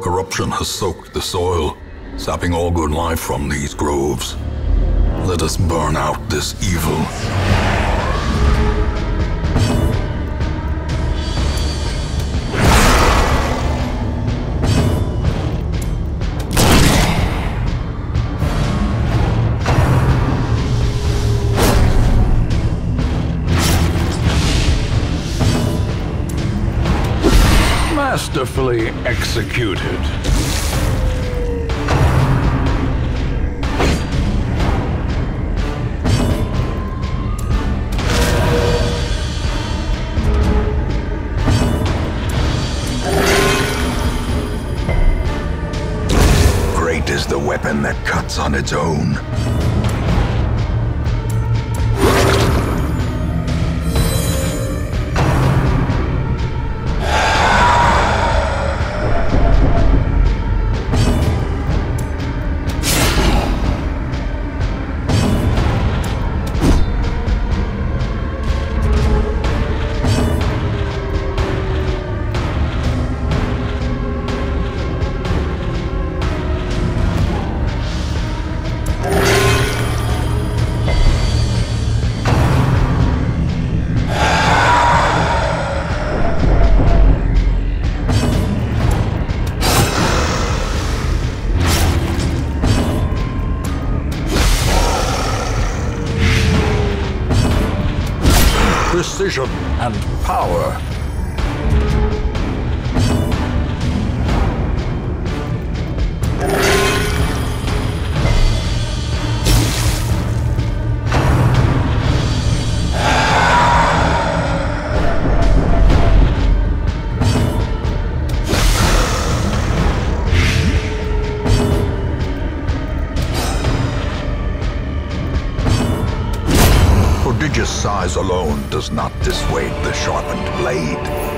Corruption has soaked the soil, sapping all good life from these groves. Let us burn out this evil. Masterfully executed. Great is the weapon that cuts on its own. Size alone does not dissuade the sharpened blade.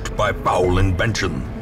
By foul invention. And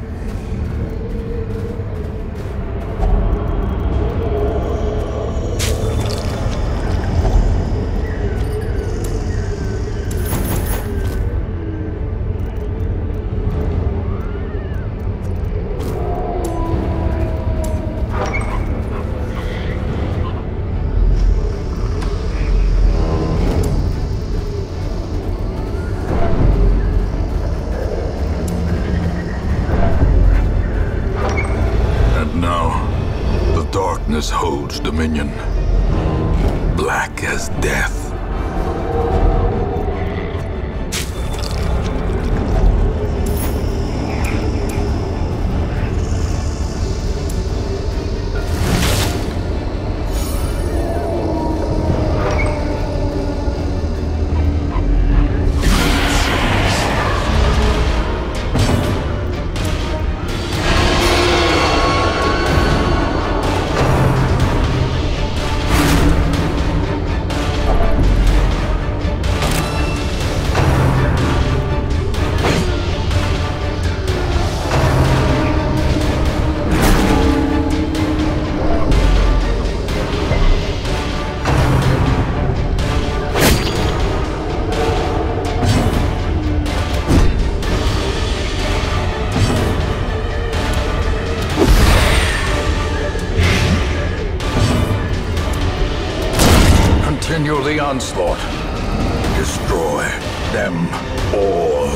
As death. continue the onslaught. Destroy them all.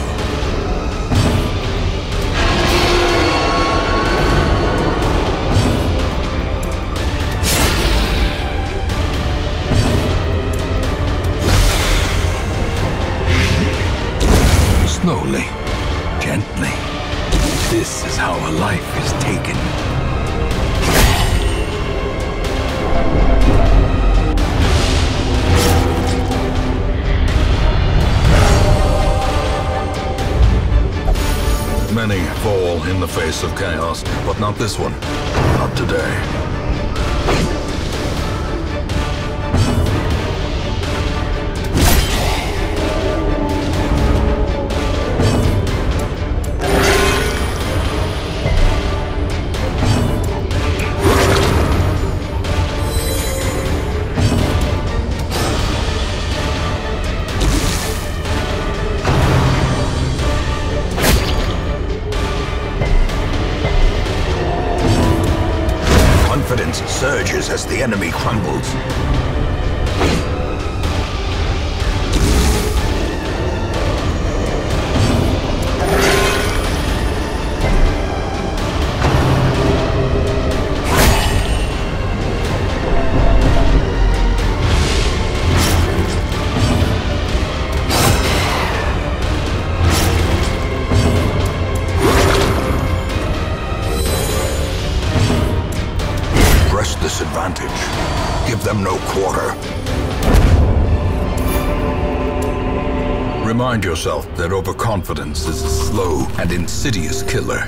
slowly, gently. This is how a life is taken. Many fall in the face of chaos, but not this one. Not today. As the enemy crumbles. That overconfidence is a slow and insidious killer.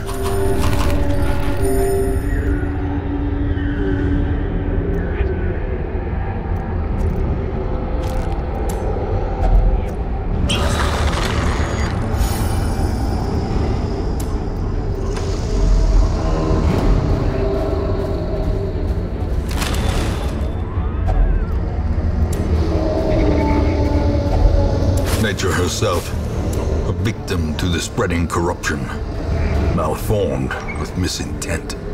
Spreading corruption, malformed with misintent.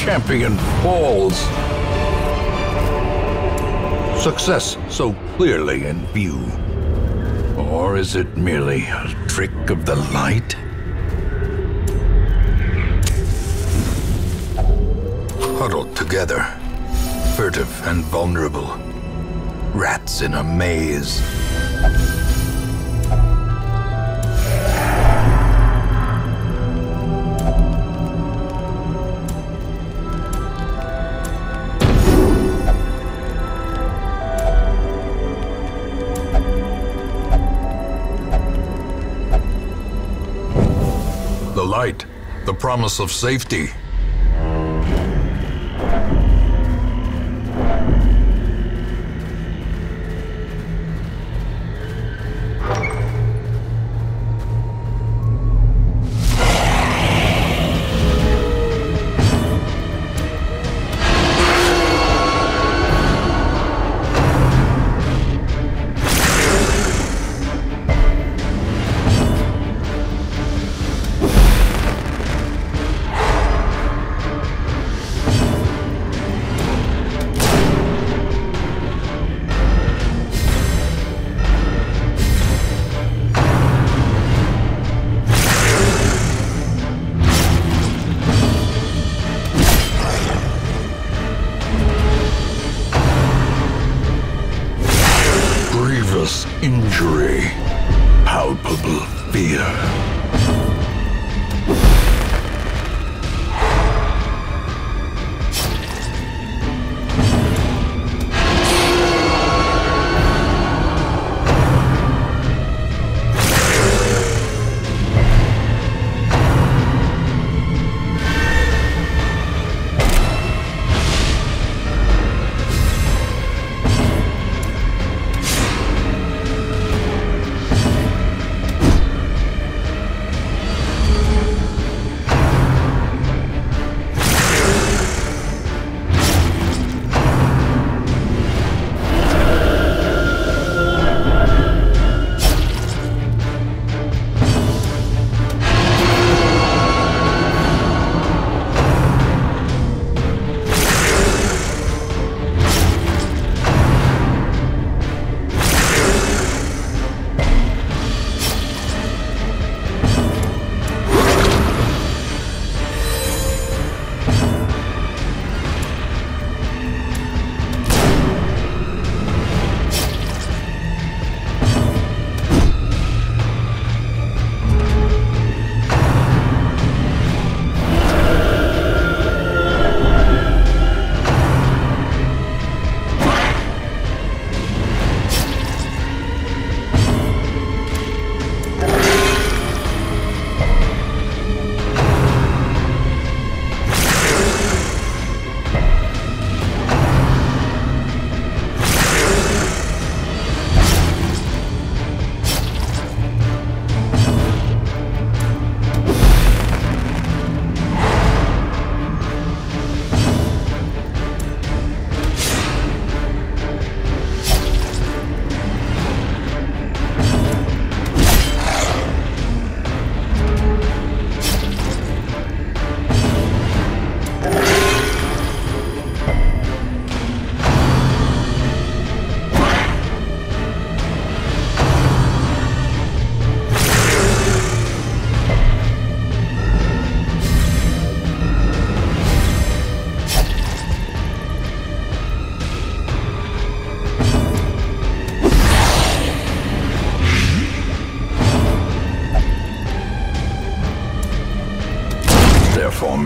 Champion falls. Success so clearly in view. Or is it merely a trick of the light? Huddled together, furtive and vulnerable. Rats in a maze. Promise of safety.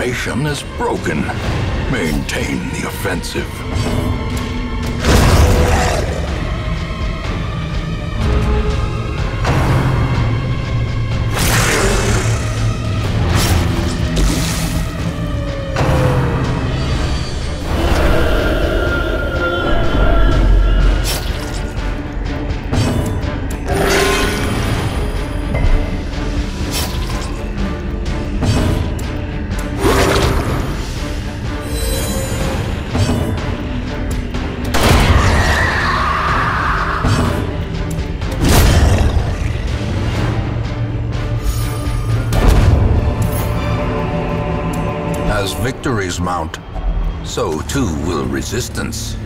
Formation is broken. Maintain the offensive. Victories mount, so too will resistance.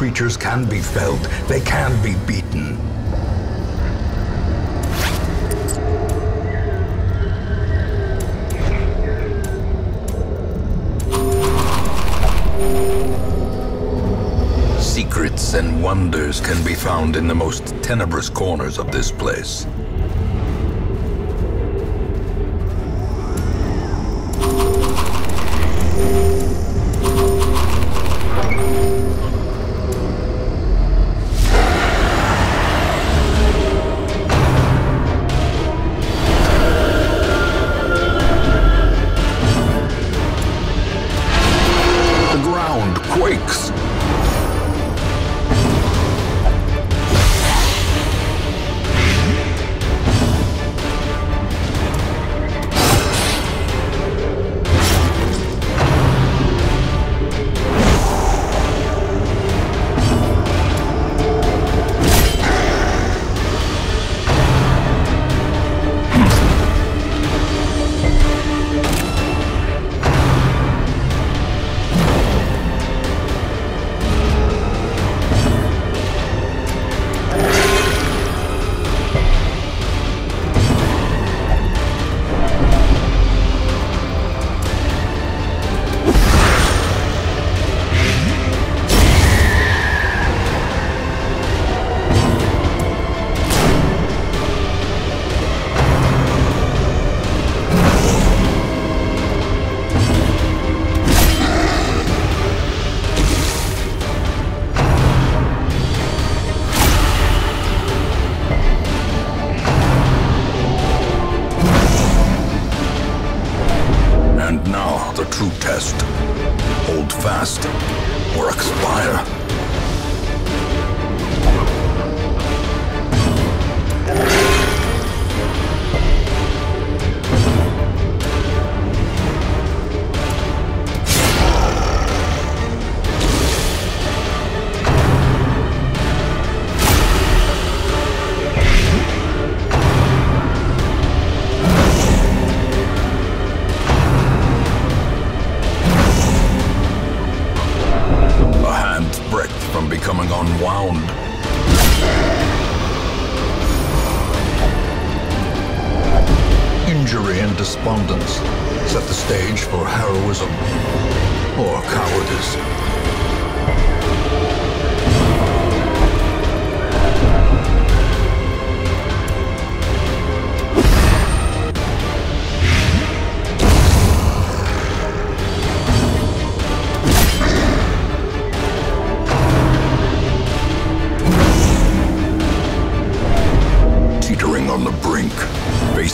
Creatures can be felled. They can be beaten. Secrets and wonders can be found in the most tenebrous corners of this place.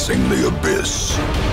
Facing the abyss.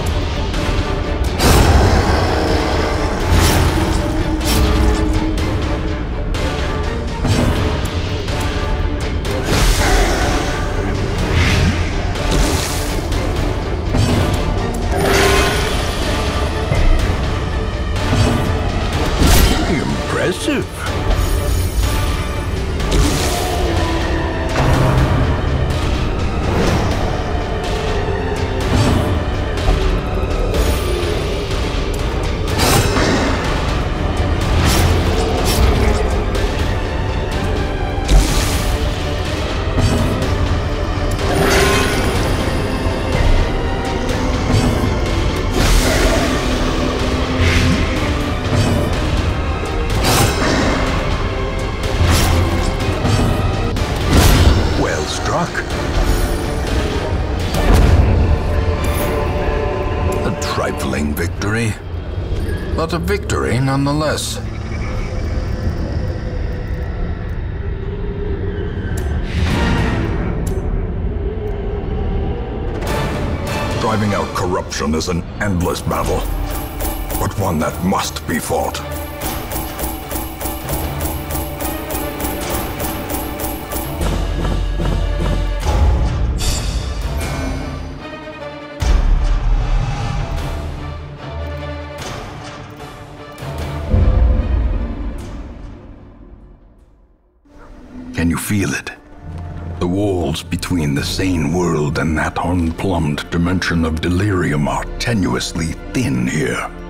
A trifling victory, but a victory nonetheless. Driving out corruption is an endless battle, but one that must be fought. Between the sane world and that unplumbed dimension of delirium are tenuously thin here.